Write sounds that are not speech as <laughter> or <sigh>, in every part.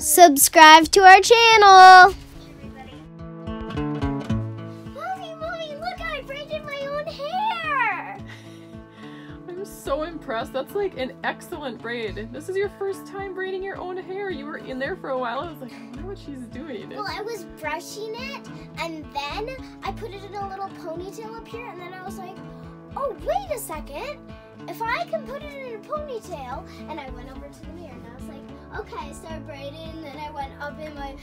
Subscribe to our channel. Mommy, mommy, look, I braided my own hair. I'm so impressed. That's like an excellent braid. This is your first time braiding your own hair. You were in there for a while. I was like, I wonder what she's doing. Well, I was brushing it, and then I put it in a little ponytail up here, and then I was like, oh, wait a second. If I can put it in a ponytail, and I went over to the mirror, and I was like, okay, I started braiding, and then I went up in my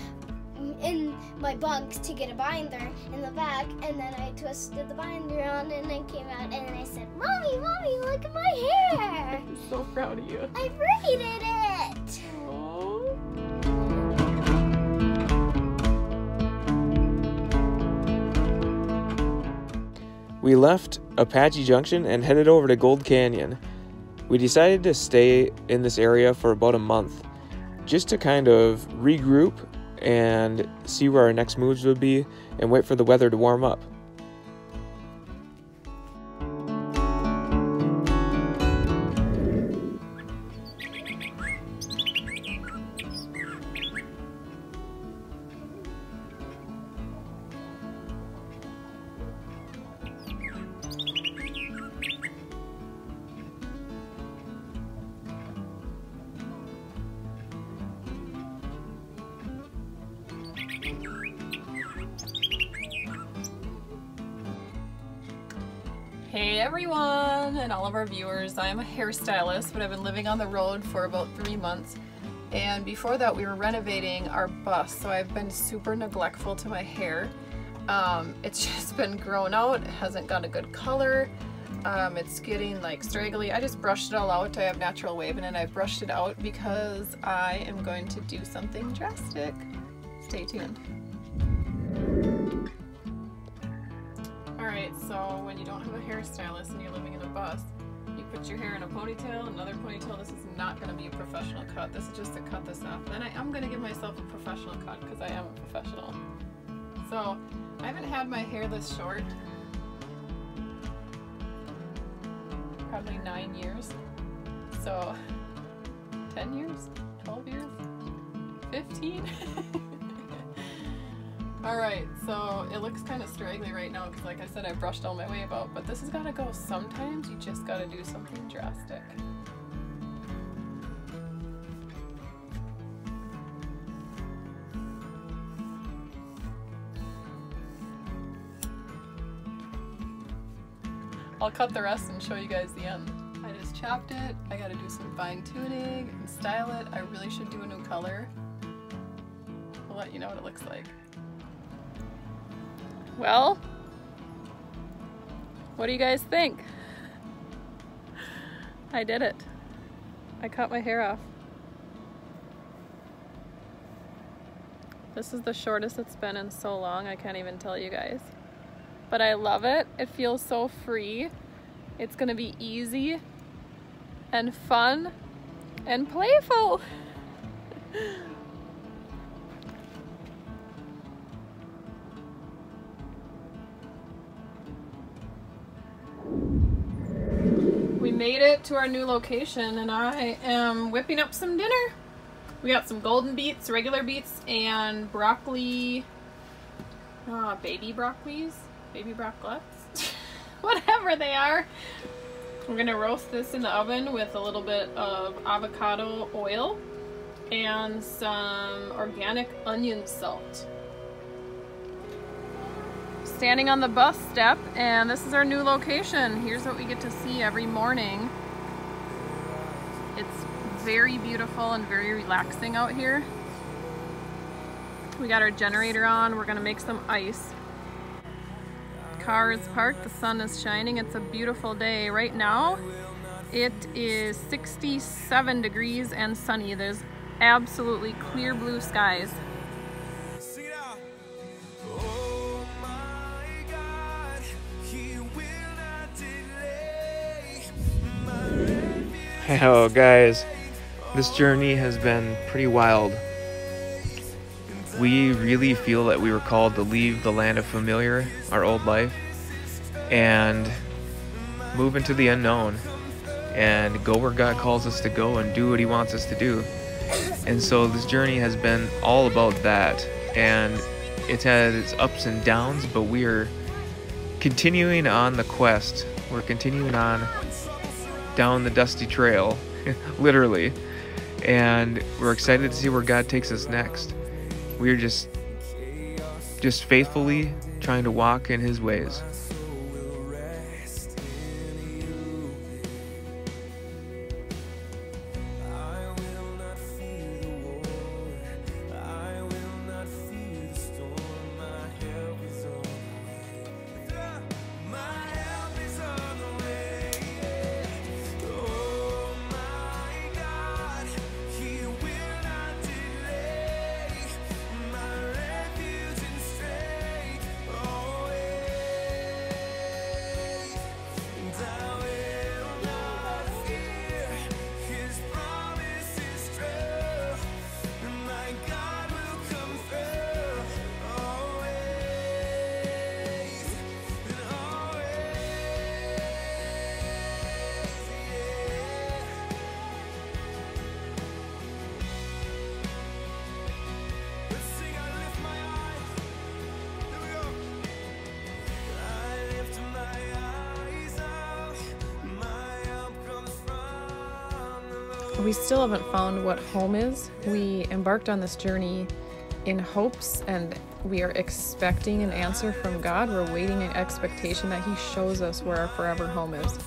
in my bunk to get a binder in the back, and then I twisted the binder on, and then came out, and I said, "Mommy, mommy, look at my hair! <laughs> I'm so proud of you. I braided it." Aww. We left Apache Junction and headed over to Gold Canyon. We decided to stay in this area for about a month just to kind of regroup and see where our next moves would be and wait for the weather to warm up. Everyone and all of our viewers. I'm a hairstylist, but I've been living on the road for about three months. And before that, we were renovating our bus, so I've been super neglectful to my hair. Um, it's <laughs> just been grown out, it hasn't got a good color. Um, it's getting like straggly. I just brushed it all out. I have natural wave and I brushed it out because I am going to do something drastic. Stay tuned. So when you don't have a hairstylist and you're living in a bus, you put your hair in a ponytail, another ponytail. This is not going to be a professional cut. This is just to cut this off. Then I am going to give myself a professional cut because I am a professional. So I haven't had my hair this short probably nine years. So 10 years? 12 years? 15? <laughs> Alright, so it looks kind of straggly right now because like I said I brushed all my wave out, but this has got to go sometimes. You just got to do something drastic. I'll cut the rest and show you guys the end. I just chopped it. I gotta do some fine tuning and style it. I really should do a new color. I'll let you know what it looks like. Well, what do you guys think? I did it. I cut my hair off. This is the shortest it's been in so long, I can't even tell you guys. But I love it. It feels so free. It's gonna be easy and fun and playful. <laughs> made it to our new location and I am whipping up some dinner. We got some golden beets, regular beets, and broccoli, uh, baby broccolis, baby broccolites, <laughs> whatever they are. We're gonna roast this in the oven with a little bit of avocado oil and some organic onion salt. Standing on the bus step and this is our new location. Here's what we get to see every morning. It's very beautiful and very relaxing out here. We got our generator on. We're gonna make some ice. Car is parked, the sun is shining. It's a beautiful day. Right now, it is 67 degrees and sunny. There's absolutely clear blue skies. <laughs> Oh, guys, this journey has been pretty wild. We really feel that we were called to leave the land of familiar, our old life, and move into the unknown and go where God calls us to go and do what He wants us to do. And so this journey has been all about that. And it's had its ups and downs, but we are continuing on the quest. We're continuing on down the dusty trail, <laughs> literally. And we're excited to see where God takes us next. We are just just faithfully trying to walk in his ways. We still haven't found what home is. We embarked on this journey in hopes and we are expecting an answer from God. We're waiting in expectation that He shows us where our forever home is.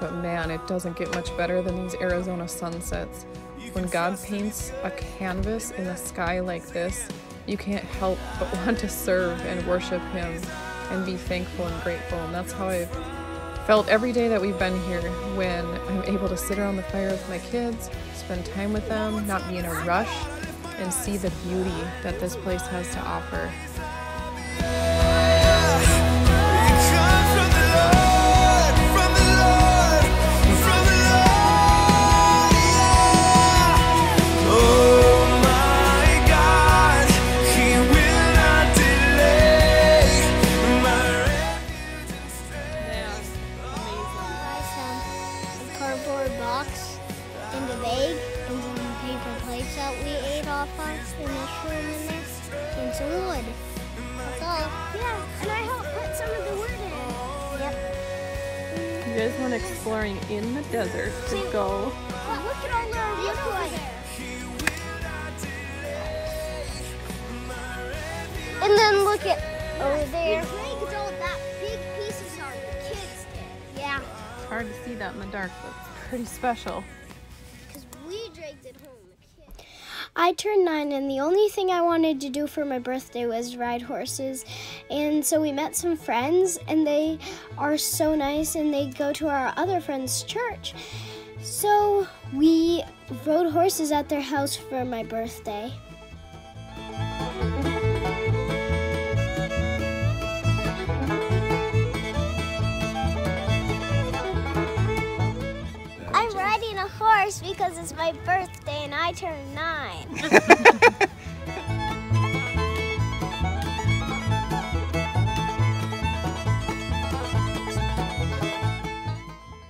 But man, it doesn't get much better than these Arizona sunsets. When God paints a canvas in the sky like this, you can't help but <laughs> want to serve and worship Him and be thankful and grateful. And that's how I've felt every day that we've been here when I'm able to sit around the fire with my kids, spend time with them, not be in a rush, and see the beauty that this place has to offer. You guys went exploring in the desert to go. Look at all our wood. And then look at over there. Dragged all that big pieces on the kids did. Yeah, It's hard to see that in the dark, but it's pretty special. I turned nine, and the only thing I wanted to do for my birthday was ride horses. And so we met some friends, and they are so nice, and they go to our other friend's church. So we rode horses at their house for my birthday. Because it's my birthday and I turned nine. <laughs>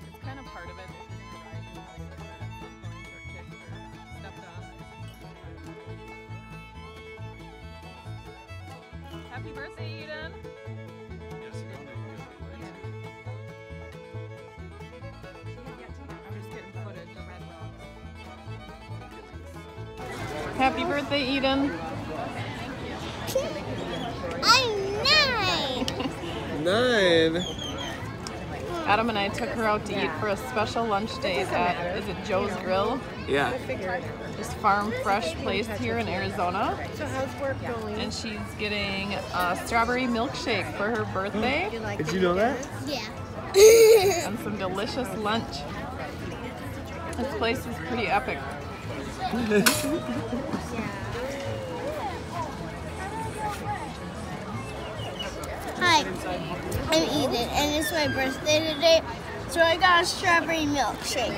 It's kind of Happy birthday, Eden! I'm nine. Nine. Adam and I took her out to eat for a special lunch date at, is it Joe's Grill? Yeah. This farm fresh place here in Arizona. So how's work going? And she's getting a strawberry milkshake for her birthday Did you know that? Yeah. and some delicious lunch. This place is pretty epic. Hi, I'm Eden, and it's my birthday today, so I got a strawberry milkshake.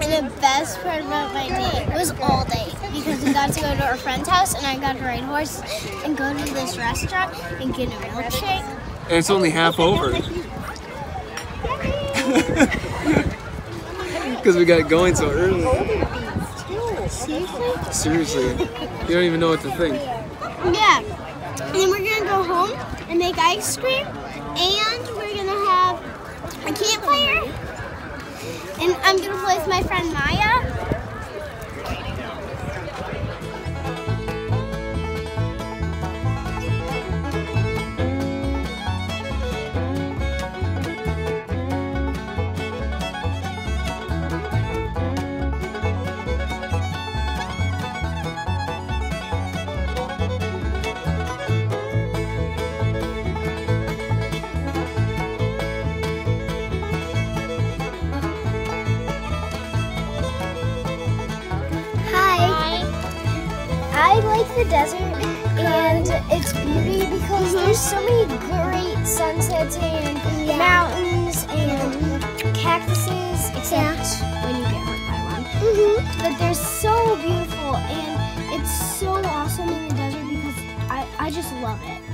And the best part about my day was all day because we got to go to our friend's house, and I got to ride horses and go to this restaurant and get a milkshake. And it's only half over. <laughs> <laughs> Because we got going so early. Seriously? You don't even know what to think. Yeah. And then we're gonna go home and make ice cream, and we're gonna have a campfire. And I'm gonna play with my friend Maya. The desert and its beauty because mm-hmm. there's so many great sunsets and mountains and mm-hmm. cactuses, except when you get hurt by one. Mm-hmm. But they're so beautiful and it's so awesome in the desert because I, I just love it.